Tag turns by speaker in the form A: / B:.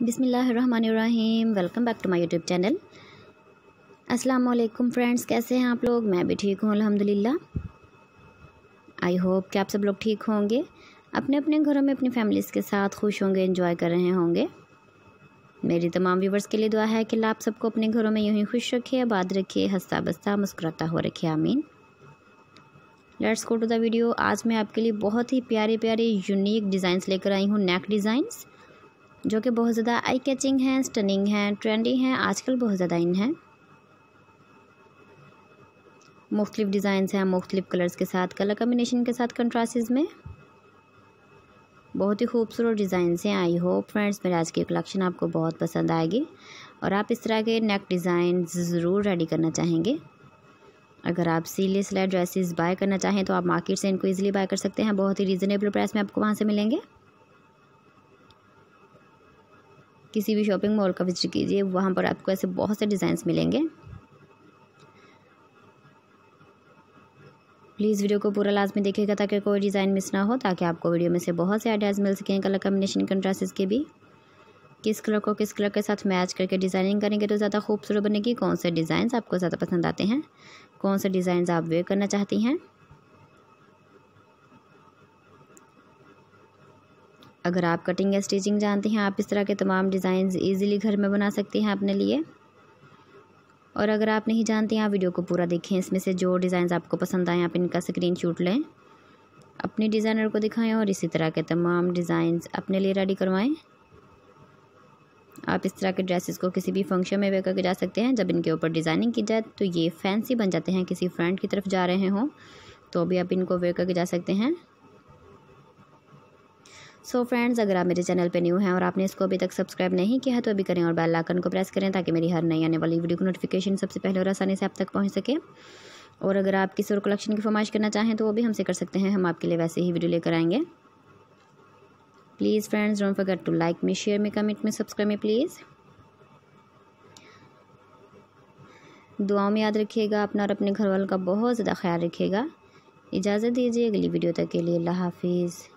A: बिसमीम welcome back to my YouTube channel. अस्सलाम वालेकुम फ्रेंड्स, कैसे हैं आप लोग? मैं भी ठीक हूँ, अल्हम्दुलिल्लाह। आई होप कि आप सब लोग ठीक होंगे। अपने अपने घरों में अपनी फैमिलीज़ के साथ खुश होंगे, एंजॉय कर रहे होंगे। मेरी तमाम व्यूवर्स के लिए दुआ है कि आप सबको अपने घरों में यूँ ही खुश रखे, आबाद रखिए हंसता बस्ता मुस्कुराता हो रखे, आमीन। Let's go to the video. आज मैं आपके लिए बहुत ही प्यारे प्यारे यूनिक डिज़ाइंस लेकर आई हूँ, नेक डिज़ाइंस। जो कि बहुत ज़्यादा आई कैचिंग हैं स्टनिंग हैं ट्रेंडी हैं, आजकल बहुत ज़्यादा इन हैं। मुख्तलिफ़ डिज़ाइंस हैं, मुख्तलिफ़ कलर्स के साथ कलर कम्बिनेशन के साथ कंट्रास्टेज में बहुत ही खूबसूरत डिज़ाइन हैं आई होप फ्रेंड्स मेरे आज की कलेक्शन आपको बहुत पसंद आएगी। और आप इस तरह के नेक डिज़ाइन ज़रूर रेडी करना चाहेंगे। अगर आप सीलेस सिलाई ड्रेसेस बाय करना चाहें तो आप मार्केट से इनको इजीली बाय कर सकते हैं। बहुत ही रीज़नेबल प्राइस में आपको वहाँ से मिलेंगे। किसी भी शॉपिंग मॉल का विज़िट कीजिए, वहाँ पर आपको ऐसे बहुत से डिज़ाइंस मिलेंगे। प्लीज़ वीडियो को पूरा लाजमी देखिएगा ताकि कोई डिज़ाइन मिस ना हो, ताकि आपको वीडियो में से बहुत से आइडियाज़ मिल सकें कलर कम्बिनेशन कंट्रास्टेस के भी। किस कलर को किस कलर के साथ मैच करके डिज़ाइनिंग करेंगे तो ज़्यादा खूबसूरत बनेगी, कौन से डिज़ाइन आपको ज़्यादा पसंद आते हैं, कौन से डिज़ाइन आप वेयर करना चाहती हैं। अगर आप कटिंग या स्टिचिंग जानते हैं, आप इस तरह के तमाम डिज़ाइन ईज़िली घर में बना सकते हैं अपने लिए। और अगर आप नहीं जानते हैं, आप वीडियो को पूरा देखें। इसमें से जो डिज़ाइन आपको पसंद आए, आप इनका स्क्रीन शूट लें। अपने डिज़ाइनर को दिखाएँ और इसी तरह के तमाम डिज़ाइन अपने लिए रेडी करवाएँ। आप इस तरह के ड्रेसेस को किसी भी फ़ंक्शन में वेयर करके जा सकते हैं। जब इनके ऊपर डिज़ाइनिंग की जाए तो ये फैंसी बन जाते हैं। किसी फ्रेंड की तरफ़ जा रहे हों तो भी आप इनको वेयर करके जा सकते हैं। सो so फ्रेंड्स अगर आप मेरे चैनल पे न्यू हैं और आपने इसको अभी तक सब्सक्राइब नहीं किया है तो अभी करें और बेल आइकन को प्रेस करें ताकि मेरी हर नई आने वाली वीडियो की नोटिफिकेशन सबसे पहले और आसानी से आप तक पहुँच सके। और अगर आप किसी और कलेक्शन की फरमाइश करना चाहें तो वो भी हमसे कर सकते हैं। हम आपके लिए वैसे ही वीडियो लेकर आएँगे। Please friends don't forget to like me share me comment में सब्सक्राइब मी प्लीज़ दुआओं में याद रखिएगा, अपना और अपने घर वालों का बहुत ज़्यादा ख्याल रखिएगा। इजाज़त दीजिए अगली वीडियो तक के लिए। अल्लाह हाफिज़।